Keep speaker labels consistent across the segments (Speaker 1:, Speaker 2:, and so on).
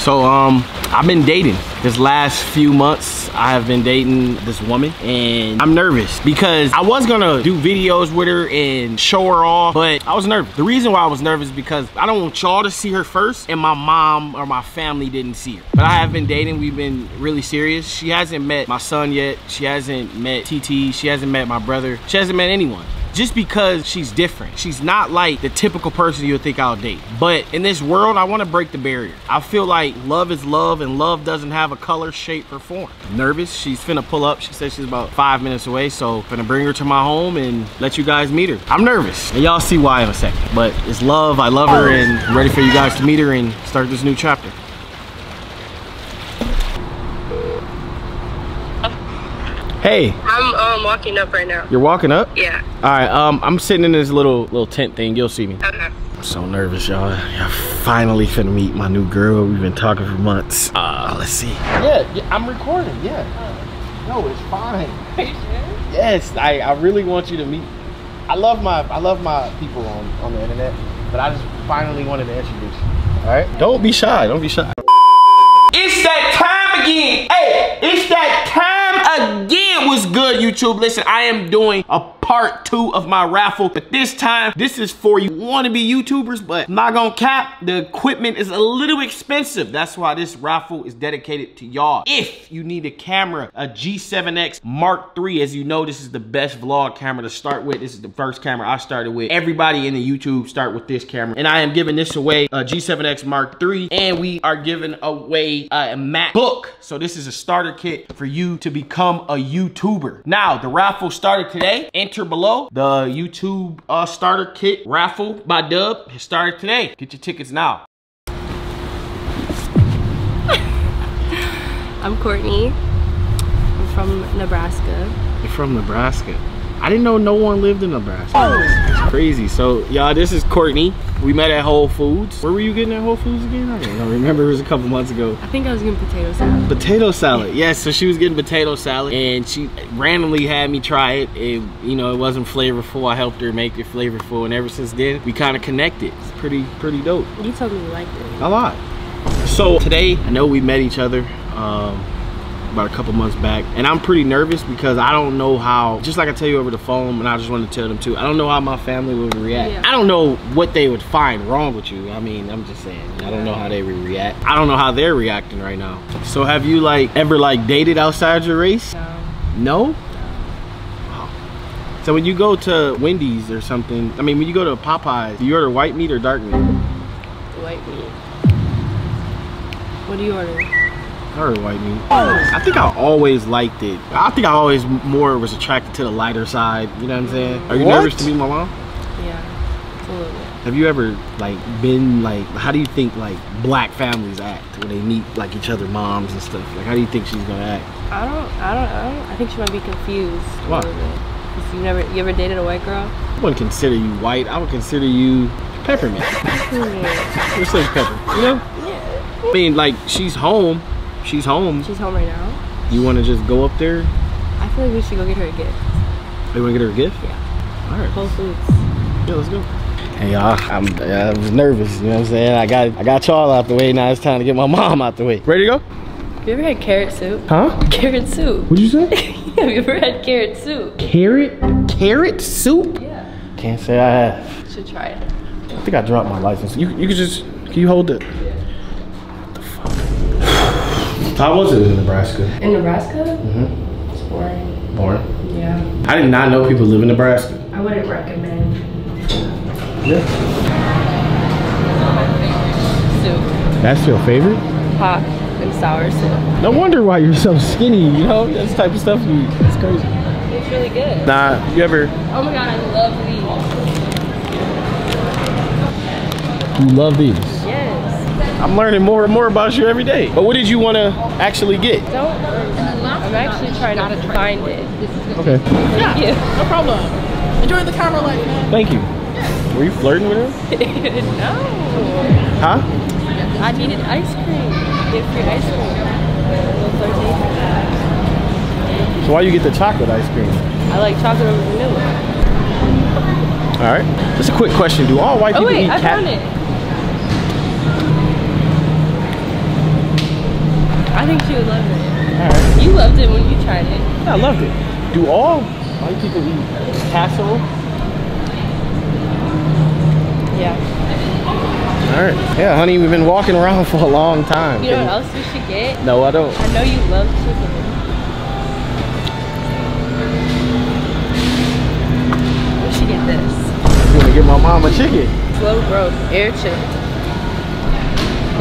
Speaker 1: So um, I've been dating this last few months. I have been dating this woman and I'm nervous because I was gonna do videos with her and show her off, but I was nervous. The reason why I was nervous because I don't want y'all to see her first and my mom or my family didn't see her. But I have been dating, we've been really serious. She hasn't met my son yet. She hasn't met TT. She hasn't met my brother. She hasn't met anyone just because she's different. She's not like the typical person you would think I'll date. But in this world, I wanna break the barrier. I feel like love is love and love doesn't have a color, shape, or form. Nervous, she's finna pull up. She says she's about five minutes away, so finna bring her to my home and let you guys meet her. I'm nervous, and y'all see why in a second. But it's love, I love her, oh. and I'm ready for you guys to meet her and start this new chapter. Hey,
Speaker 2: I'm um walking up right now.
Speaker 1: you're walking up?
Speaker 2: Yeah.
Speaker 1: All right, um, I'm sitting in this little little tent thing. You'll see me.
Speaker 2: Okay.
Speaker 1: I'm so nervous, y'all. I finally finna meet my new girl. We've been talking for months. Uh, let's see. Yeah, yeah I'm recording. Yeah. No, it's fine. yes, I, I really want you to meet. I love my I love my people on on the internet, but I just finally wanted to introduce you. All right. Don't be shy. Don't be shy. It's that time again. Hey, it's that time again. What's good, YouTube? Listen, I am doing a part two of my raffle, but this time, this is for you wannabe YouTubers, but I'm not gonna cap, the equipment is a little expensive. That's why this raffle is dedicated to y'all. If you need a camera, a G7X Mark III, as you know, this is the best vlog camera to start with. This is the first camera I started with. Everybody in the YouTube start with this camera, and I am giving this away, a G7X Mark III, and we are giving away a MacBook. So this is a starter kit for you to become a YouTuber. Now, the raffle started today. Enter below. The YouTube uh, starter kit raffle by Dub has started today. Get your tickets now.
Speaker 2: I'm Courtney. I'm from Nebraska.
Speaker 1: You're from Nebraska. I didn't know no one lived in Nebraska. It's crazy. So, y'all, this is Courtney. We met at Whole Foods. Where were you getting at Whole Foods again? I don't remember. It was a couple months ago.
Speaker 2: I think I was getting potato salad.
Speaker 1: Potato salad. Yes, so she was getting potato salad and she randomly had me try it. It, you know, it wasn't flavorful. I helped her make it flavorful and ever since then, we kind of connected. It's pretty, pretty dope.
Speaker 2: You told me you liked it.
Speaker 1: A lot. So today, I know we met each other um, about a couple months back, and I'm pretty nervous because I don't know how. Just like I tell you over the phone, and I just wanted to tell them too. I don't know how my family would react.
Speaker 2: Yeah.
Speaker 1: I don't know what they would find wrong with you. I mean, I'm just saying. I don't know how they would react. I don't know how they're reacting right now. So have you like ever like dated outside your race?
Speaker 2: No.
Speaker 1: No. So when you go to Wendy's or something, I mean, when you go to Popeyes, do you order white meat or dark meat?
Speaker 2: White meat. What do you order?
Speaker 1: I order white meat. I think I always liked it. I think I always more was attracted to the lighter side. You know what I'm saying? Are you
Speaker 3: What?
Speaker 1: nervous to meet my mom?
Speaker 2: Yeah. It's a little bit.
Speaker 1: Have you ever like been like? How do you think like black families act when they meet like each other moms and stuff? Like how do you think she's gonna act?
Speaker 2: I don't, I don't, I don't, I think she might be confused. a
Speaker 1: Why?
Speaker 2: little bit. 'Cause you never, you ever dated a white girl?
Speaker 1: I wouldn't consider you white. I would consider you peppermint. What's like pepper? You know?
Speaker 2: Yeah.
Speaker 1: I mean, like she's home. She's home.
Speaker 2: She's home right now.
Speaker 1: You want to just go up there?
Speaker 2: I feel like we should go get her a gift.
Speaker 1: Oh, you want to get her a gift?
Speaker 2: Yeah.
Speaker 1: All right.
Speaker 2: Whole Foods.
Speaker 1: Yeah, let's go. Hey y'all, I'm I was nervous, you know what I'm saying? I got I got y'all out the way, now it's time to get my mom out the way. Ready to go?
Speaker 2: Have you ever had carrot soup?
Speaker 1: Huh?
Speaker 2: Carrot soup.
Speaker 1: What'd you say?
Speaker 2: Have you ever had carrot soup?
Speaker 1: Carrot? Carrot soup?
Speaker 2: Yeah.
Speaker 1: Can't say I have.
Speaker 2: You should try it.
Speaker 1: I think I dropped my license. You you could just can you hold it? What the fuck? How was it in Nebraska?
Speaker 2: In Nebraska?
Speaker 1: Mm-hmm.
Speaker 2: It's boring.
Speaker 1: Boring.
Speaker 2: Yeah.
Speaker 1: I did not know people live in Nebraska.
Speaker 2: I wouldn't recommend
Speaker 1: Yeah.
Speaker 2: soup.
Speaker 1: That's your favorite?
Speaker 2: Hot and sour soup.
Speaker 1: No wonder why you're so skinny, you know? That's the type of stuff you eat. it's crazy.
Speaker 2: It's really good.
Speaker 1: Nah, you ever
Speaker 2: Oh my god, I love these.
Speaker 1: you love these?
Speaker 2: Yes.
Speaker 1: I'm learning more and more about you every day. But what did you want to actually get?
Speaker 2: Don't. I'm actually trying to find it.
Speaker 1: Okay.
Speaker 2: Thank you.
Speaker 3: No problem. Enjoy the camera life.
Speaker 1: Thank you. Were you flirting with her?
Speaker 2: no.
Speaker 1: Huh?
Speaker 2: I needed ice cream. Get free ice cream. A little flirtation.
Speaker 1: So why you get the chocolate ice cream?
Speaker 2: I like chocolate over vanilla.
Speaker 1: All right. Just a quick question. Do all white people
Speaker 2: Oh
Speaker 1: people
Speaker 2: wait,
Speaker 1: eat
Speaker 2: I
Speaker 1: cat?
Speaker 2: found it. I think she would love it.
Speaker 1: Right.
Speaker 2: You loved it when you tried it.
Speaker 1: I loved it. Do all white people eat casserole?
Speaker 2: Yeah.
Speaker 1: All right. Yeah, honey, we've been walking around for a long time.
Speaker 2: You know what else we should get?
Speaker 1: No, I don't.
Speaker 2: I know you love chicken. We should get this.
Speaker 1: I'm gonna get my mom a chicken.
Speaker 2: Slow growth air chicken.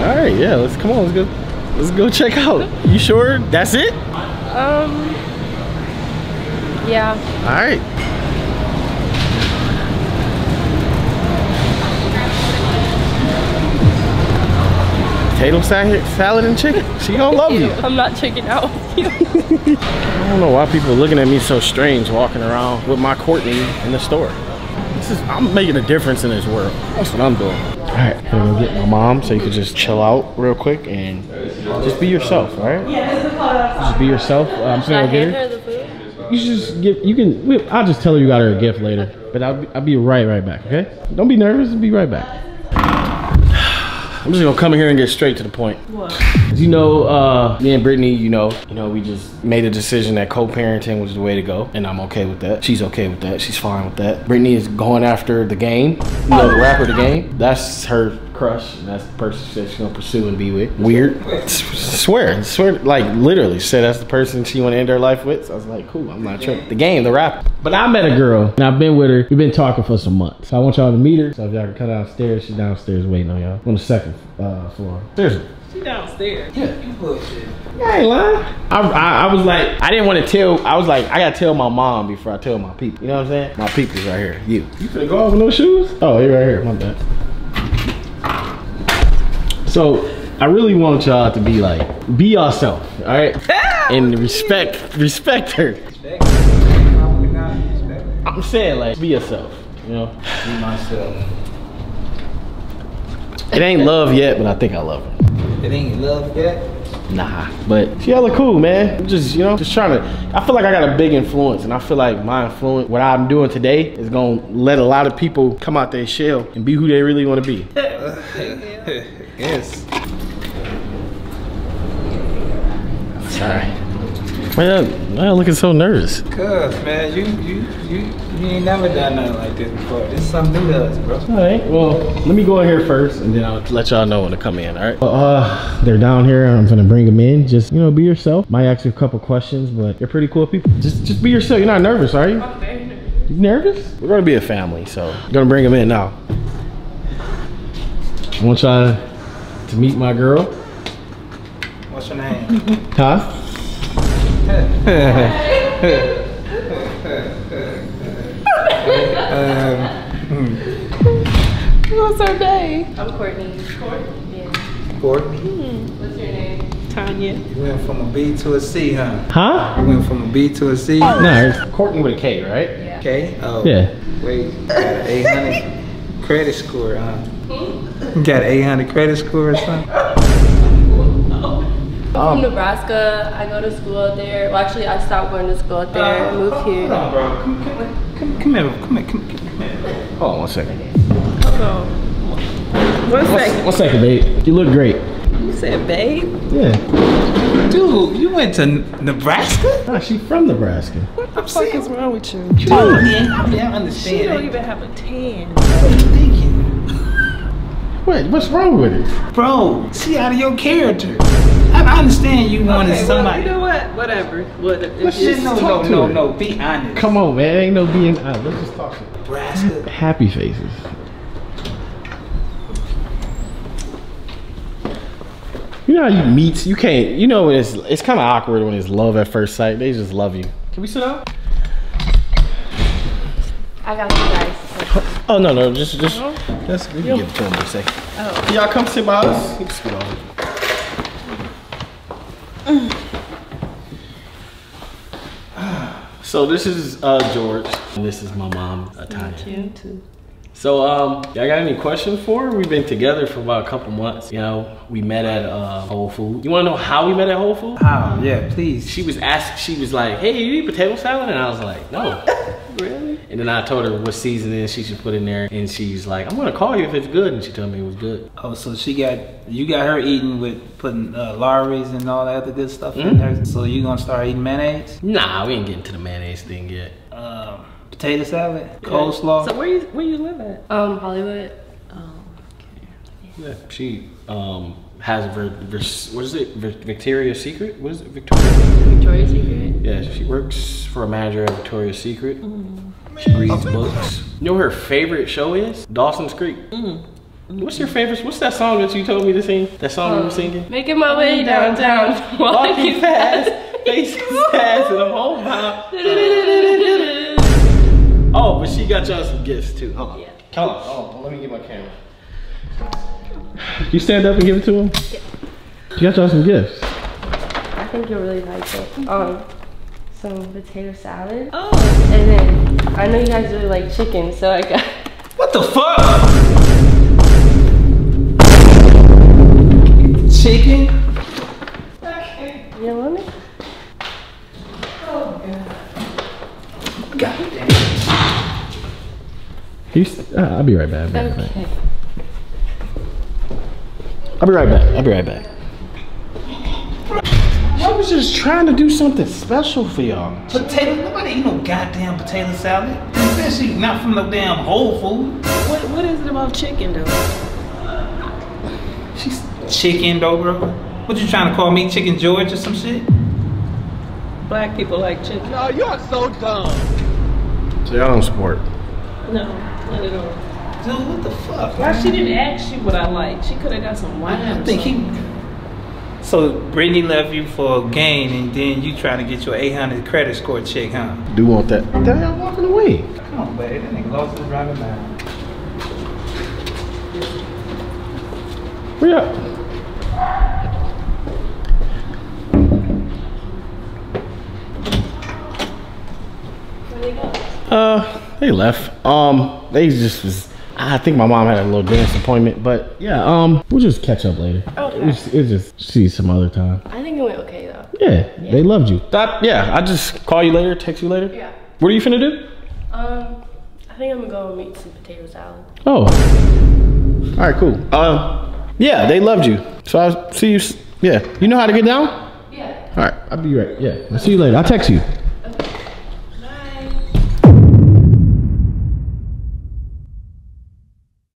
Speaker 1: All right, yeah, let's come on, let's go. Let's go check out. You sure that's it?
Speaker 2: Um. Yeah.
Speaker 1: All right. Potato salad, and chicken. She gonna love you.
Speaker 2: I'm not checking out with you.
Speaker 1: I don't know why people are looking at me so strange walking around with my Courtney in the store. This is, I'm making a difference in this world. That's what I'm doing. All right, I'm gonna go get my mom so you can just chill out real quick and just be yourself, all right? Just be yourself. Uh, I'm just
Speaker 2: I
Speaker 1: gonna get
Speaker 2: hand
Speaker 1: her.
Speaker 2: her the food?
Speaker 1: You should just give. You can. we- I'll just tell her you got her a gift later. But I'll be, I'll be right right back. Okay? Don't be nervous. I'll be right back. I'm just gonna come in here and get straight to the point.
Speaker 2: What?
Speaker 1: As you know, uh, me and Brittany, you know, you know, we just made a decision that co-parenting was the way to go, and I'm okay with that. She's okay with that. She's fine with that. Brittany is going after the game. You know, the rapper, the game. That's her crush. And that's the person she said she's gonna pursue and be with. Weird. Swear, swear, like literally said that's the person she want to end her life with. So I was like, cool. I'm not tripping. The game, the rapper. But I met a girl, and I've been with her. We've been talking for some months. So I want y'all to meet her. So if y'all can come downstairs, she's downstairs waiting on y'all on the second uh, floor. Seriously.
Speaker 3: She downstairs. Yeah. You bullshit.
Speaker 1: I ain't lying. I, I, I was like, I didn't want to tell. I was like, I gotta tell my mom before I tell my people. You know what I'm saying? My people's right here. You. You finna go off with no shoes? Oh, you're right here. My bad. So I really want y'all to be like, be yourself, all right? And respect, respect her. I'm saying like, be yourself. You know?
Speaker 4: Be myself.
Speaker 1: It ain't love yet, but I think I love her.
Speaker 4: It ain't love yet.
Speaker 1: Nah, but she hella cool, man. I'm just, you know, just trying to. I feel like I got a big influence, and I feel like my influence, what I'm doing today, is gonna let a lot of people come out their shell and be who they really want to be.
Speaker 4: Yes.
Speaker 1: Sorry. Man, man, looking so nervous.
Speaker 4: Cuz, man, you, you, you, you ain't never done nothing like this before. This is something new to us, bro.
Speaker 1: All right. Well, let me go in here first, and then I'll let y'all know when to come in. All right. Uh, they're down here. I'm gonna bring them in. Just you know, be yourself. Might ask you a couple questions, but they're pretty cool people. Just, just be yourself. You're not nervous, are you?
Speaker 2: I'm very nervous.
Speaker 1: You nervous? We're gonna be a family, so I'm gonna bring them in now. I want y'all to meet my girl.
Speaker 4: What's your name?
Speaker 1: Huh?
Speaker 4: um,
Speaker 3: What's her name?
Speaker 2: I'm Courtney. Yeah.
Speaker 4: Courtney.
Speaker 2: What's your name?
Speaker 3: Tanya.
Speaker 4: You went from a B to a C, huh?
Speaker 1: Huh?
Speaker 4: You went from a B to a C.
Speaker 1: No, it's Courtney with a K, right?
Speaker 2: Yeah.
Speaker 4: Okay. Oh.
Speaker 1: Yeah.
Speaker 4: Wait, got an 800 credit score, huh? You got 800 credit score or something?
Speaker 2: I'm from Nebraska. I go to school out there. Well, actually, I stopped going to school out there. moved
Speaker 4: Hold
Speaker 2: here.
Speaker 4: on, bro. Come, come, come, come here. Come here. Come, come, come here.
Speaker 1: Hold on one second.
Speaker 3: Hold on. One second.
Speaker 1: One second, babe. You look great.
Speaker 3: You said babe?
Speaker 1: Yeah.
Speaker 4: Dude, you went to Nebraska?
Speaker 1: Nah, she from Nebraska.
Speaker 3: What the fuck is wrong with you?
Speaker 4: Dude, I mean, I
Speaker 3: She don't even have a tan.
Speaker 4: What are you thinking?
Speaker 1: What? What's wrong with it?
Speaker 4: Bro, see out of your character. I, I understand you wanted
Speaker 3: Okay, well,
Speaker 4: somebody.
Speaker 3: you know what? Whatever. What?
Speaker 1: Let's
Speaker 4: Shit,
Speaker 1: just
Speaker 4: no, no,
Speaker 1: talk to
Speaker 4: no,
Speaker 1: her.
Speaker 4: no. Be honest.
Speaker 1: Come on, man. Ain't no being. honest. let's just talk. to.
Speaker 4: Nebraska.
Speaker 1: Happy faces. You know how you meet, you can't, you know, it's it's kind of awkward when it's love at first sight. They just love you. Can we sit down?
Speaker 2: I got you guys.
Speaker 1: Oh no, no, just just just we can give it to him for a second.
Speaker 2: Oh.
Speaker 1: Y'all come sit by us? You can scoot over. So this is uh, George, and this is my mom, Tanya.
Speaker 2: You too.
Speaker 1: So, um, y'all got any questions for her? We've been together for about a couple months. You know, we met at uh, Whole Foods. You wanna know how we met at Whole Foods?
Speaker 4: How? Yeah, please.
Speaker 1: She was asked, she was like, hey, you eat potato salad? And I was like, no.
Speaker 3: Really?
Speaker 1: And And then I told her what seasoning she should put in there, and she's like, "I'm gonna call you if it's good." And she told me it was good.
Speaker 4: Oh, so she got you got her eating with putting uh, Lawry's and all that other good stuff in
Speaker 1: Mhm.
Speaker 4: there. So you gonna start eating mayonnaise,
Speaker 1: Nah, we ain't getting to the mayonnaise thing yet.
Speaker 4: um, potato salad, coleslaw.
Speaker 3: So where you where you live at?
Speaker 2: Um, Hollywood. Um,
Speaker 1: Yeah, she um has a ver- ver- what is it? Victoria's Secret? What is it? Victoria?
Speaker 2: Victoria's Secret.
Speaker 1: Yeah, she works for a manager at Victoria's Secret. She reads books. You know what her favorite show is? Dawson's Creek. What's your favorite? What's that song that you told me to sing? That song you were singing?
Speaker 2: Making my way downtown.
Speaker 1: Walking fast, faces fast, and I'm homebound. Oh, but she got y'all some gifts too. Hold on.
Speaker 2: Yeah.
Speaker 1: Hold on, hold on. Let me get my camera. You stand up and give it to him? She got y'all some gifts.
Speaker 2: I think you'll really like it. Um, some potato salad.
Speaker 3: Oh,
Speaker 2: And then I know you guys really like chicken, so I got
Speaker 4: What the fuck? Chicken?
Speaker 2: you want it?
Speaker 4: Oh, God God
Speaker 1: damn. Uh, I'll be right back. I'll be right back.
Speaker 2: Okay.
Speaker 1: I'll be right back. I'll be right back. I was just trying to do something special for y'all.
Speaker 4: Potato? Nobody eat no goddamn potato salad. Especially not from no damn Whole Food.
Speaker 3: what what is it about chicken though?
Speaker 4: She's chicken though, bro. What you trying to call me, Chicken George or some shit?
Speaker 3: Black people like chicken.
Speaker 1: No, you're so dumb. y'all don't support.
Speaker 3: No, not at all.
Speaker 4: Dude, what the fuck?
Speaker 3: Why she didn't ask you what I like? She could have got some wine.
Speaker 4: I
Speaker 3: or
Speaker 4: think he. So Brittany left you for a gain, and then you trying to get your 800 credit score check, huh?
Speaker 1: Do want that? What the hell walking away?
Speaker 4: Come on, buddy. That nigga lost his driving mind.
Speaker 1: Hurry up.
Speaker 2: Where they go?
Speaker 1: Uh, they left. Um, they just was. I think my mom had a little dance appointment, but yeah. Um, we'll just catch up later.
Speaker 2: Okay.
Speaker 1: It's, it's just see some other time.
Speaker 2: I think it went okay though.
Speaker 1: Yeah, they loved you. Stop. Yeah, I just call you later, text you later.
Speaker 2: Yeah.
Speaker 1: What are you finna do?
Speaker 2: Um, I think I'm gonna go and make some potato salad.
Speaker 1: Oh. All right, cool. Um, yeah, they loved you. So I'll see you. Yeah, you know how to get down.
Speaker 2: Yeah.
Speaker 1: All right, I'll be right. Yeah, I'll see you later. I'll text you.